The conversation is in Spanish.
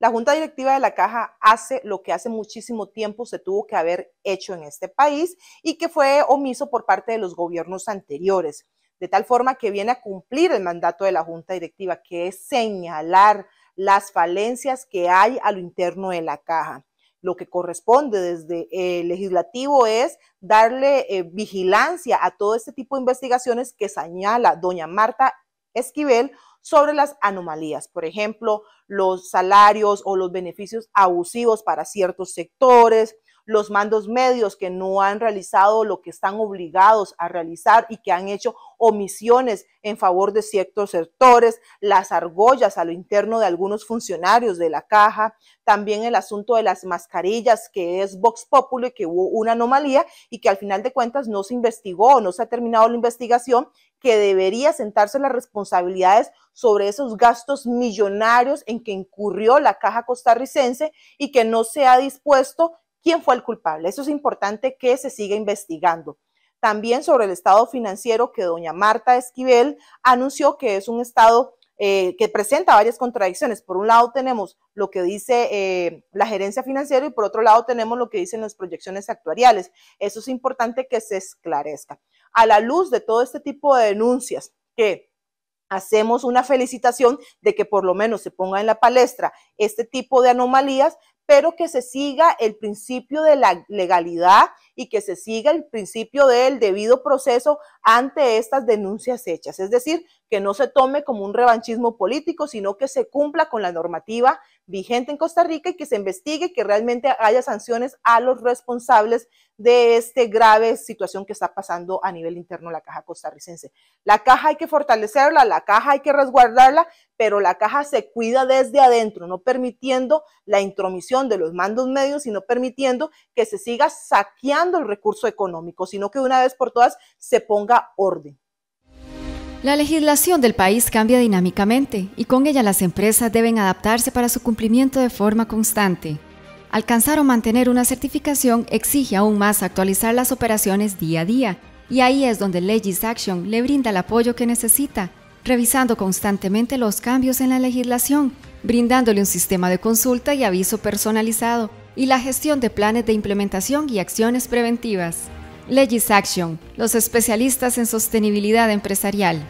La Junta Directiva de la Caja hace lo que hace muchísimo tiempo se tuvo que haber hecho en este país y que fue omiso por parte de los gobiernos anteriores, de tal forma que viene a cumplir el mandato de la Junta Directiva, que es señalar las falencias que hay a lo interno de la caja. Lo que corresponde desde el legislativo es darle eh, vigilancia a todo este tipo de investigaciones que señala doña Marta Esquivel sobre las anomalías, por ejemplo, los salarios o los beneficios abusivos para ciertos sectores, los mandos medios que no han realizado lo que están obligados a realizar y que han hecho omisiones en favor de ciertos sectores, las argollas a lo interno de algunos funcionarios de la caja, también el asunto de las mascarillas, que es Vox Populi, que hubo una anomalía y que al final de cuentas no se investigó, no se ha terminado la investigación, que debería sentarse las responsabilidades sobre esos gastos millonarios en que incurrió la caja costarricense y que no se ha dispuesto quién fue el culpable. Eso es importante que se siga investigando. También sobre el estado financiero que doña Marta Esquivel anunció que es un estado eh, que presenta varias contradicciones. Por un lado tenemos lo que dice eh, la gerencia financiera y por otro lado tenemos lo que dicen las proyecciones actuariales. Eso es importante que se esclarezca. A la luz de todo este tipo de denuncias que hacemos una felicitación de que por lo menos se ponga en la palestra este tipo de anomalías, pero que se siga el principio de la legalidad y que se siga el principio del debido proceso ante estas denuncias hechas. Es decir, que no se tome como un revanchismo político, sino que se cumpla con la normativa vigente en Costa Rica y que se investigue que realmente haya sanciones a los responsables de esta grave situación que está pasando a nivel interno la caja costarricense. La caja hay que fortalecerla, la caja hay que resguardarla, pero la caja se cuida desde adentro, no permitiendo la intromisión de los mandos medios, sino permitiendo que se siga saqueando el recurso económico, sino que una vez por todas se ponga orden. La legislación del país cambia dinámicamente y con ella las empresas deben adaptarse para su cumplimiento de forma constante. Alcanzar o mantener una certificación exige aún más actualizar las operaciones día a día y ahí es donde Legis Action le brinda el apoyo que necesita, revisando constantemente los cambios en la legislación, brindándole un sistema de consulta y aviso personalizado y la gestión de planes de implementación y acciones preventivas. Legis Action, los especialistas en sostenibilidad empresarial.